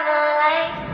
The away.